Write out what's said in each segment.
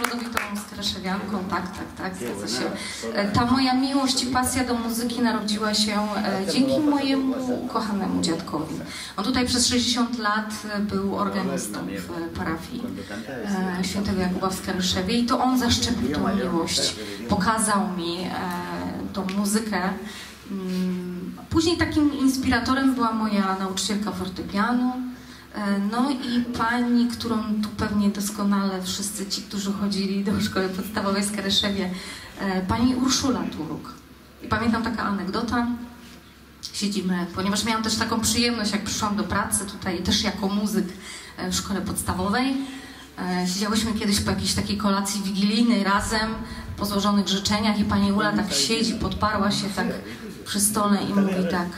rodowitą skreszewianką, tak, tak, tak, zgadza się. E, Ta moja miłość i pasja do muzyki narodziła się e, dzięki mojemu ukochanemu dziadkowi. On tutaj przez 60 lat e, był organistą w parafii świętego Jakuba w Skaryszewie. I to on zaszczepił tą miłość, pokazał mi tą muzykę. Mm, Później takim inspiratorem była moja nauczycielka fortepianu, No i pani, którą tu pewnie doskonale wszyscy ci, którzy chodzili do szkoły podstawowej w Skaryszewie, e, pani Urszula Turuk. I pamiętam taka anegdota. Siedzimy, ponieważ miałam też taką przyjemność, jak przyszłam do pracy tutaj też jako muzyk e, w szkole podstawowej. E, Siedziałyśmy kiedyś po jakiejś takiej kolacji wigilijnej razem, po złożonych życzeniach i pani Ula tak siedzi, podparła się tak przy stole i mówi tak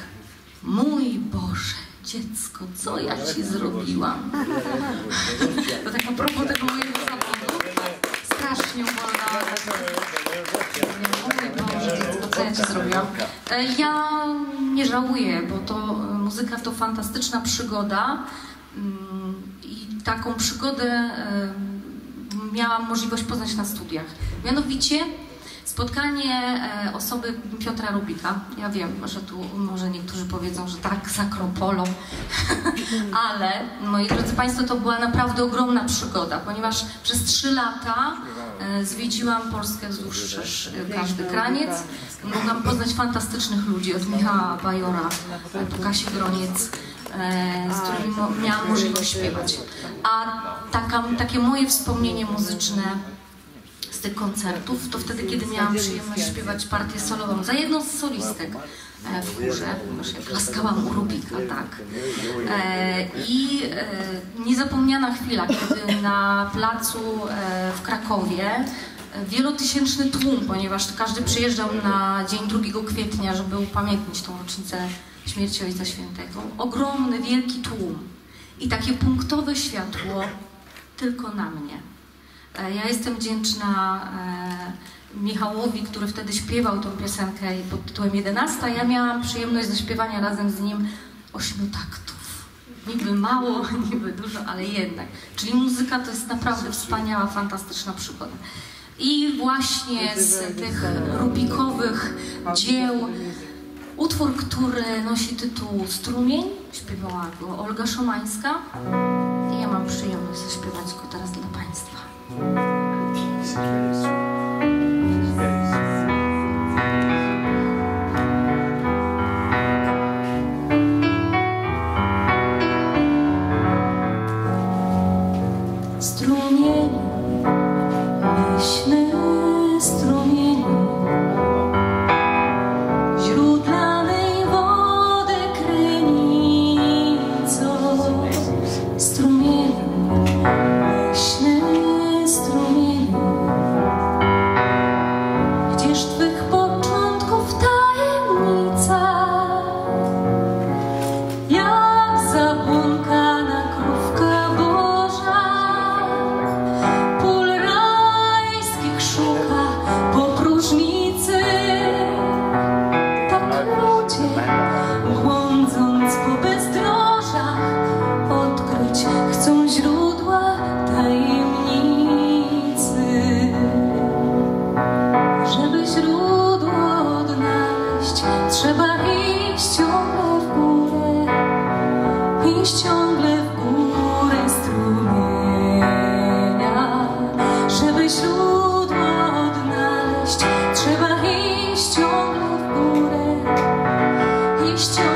Mój Boże, dziecko, co ja ci zrobiłam? To tak a propos tego mojego zawodu, strasznie. Mój Boże, dziecko, co ja ci zrobiłam? E, Ja nie żałuję, bo to e, muzyka to fantastyczna przygoda mm, i taką przygodę e, miałam możliwość poznać na studiach. Mianowicie spotkanie e, osoby Piotra Rubika. Ja wiem, że tu może niektórzy powiedzą, że tak, z Akropolą, ale moi drodzy Państwo, to była naprawdę ogromna przygoda, ponieważ przez trzy lata e, zwiedziłam Polskę wzdłuż e, każdy kraniec. Mogłam poznać fantastycznych ludzi, od Michała Bajora po Kasi Groniec, z którymi miałam możliwość śpiewać. A taka, takie moje wspomnienie muzyczne tych koncertów, to wtedy, kiedy miałam przyjemność śpiewać partię solową za jedną z solistek e, w chórze, ponieważ ja klaskałam u Rubika, tak. E, I e, niezapomniana chwila, kiedy na placu w Krakowie wielotysięczny tłum, ponieważ każdy przyjeżdżał na dzień 2 kwietnia, żeby upamiętnić tą rocznicę śmierci Ojca Świętego. Ogromny, wielki tłum i takie punktowe światło tylko na mnie. E, Ja jestem wdzięczna e, Michałowi, który wtedy śpiewał tą piosenkę pod tytułem 11. Ja miałam przyjemność zaśpiewania razem z nim ośmiu taktów. Niby mało, niby dużo, ale jednak. Czyli muzyka to jest naprawdę wspaniała, fantastyczna przygoda. I właśnie z tych rubikowych dzieł utwór, który nosi tytuł Strumień, śpiewała go Olga Szomańska. I ja mam przyjemność strunie iść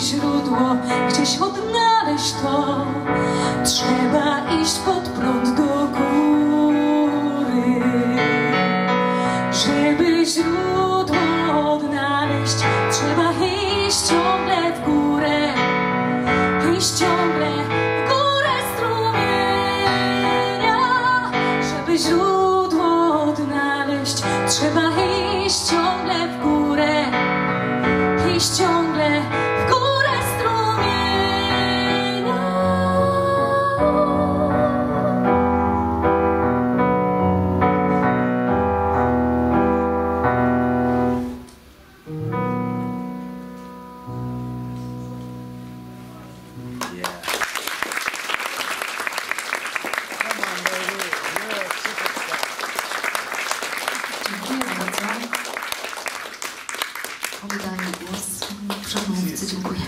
źródło gdzieś odnaleźć to, trzeba iść pod prąd do góry. Żeby źródło odnaleźć, trzeba iść ciągle w górę, iść ciągle w górę strumienia. Żeby źródło odnaleźć, trzeba iść ciągle w górę, iść ciągle Oddaję głos. Dziękuję.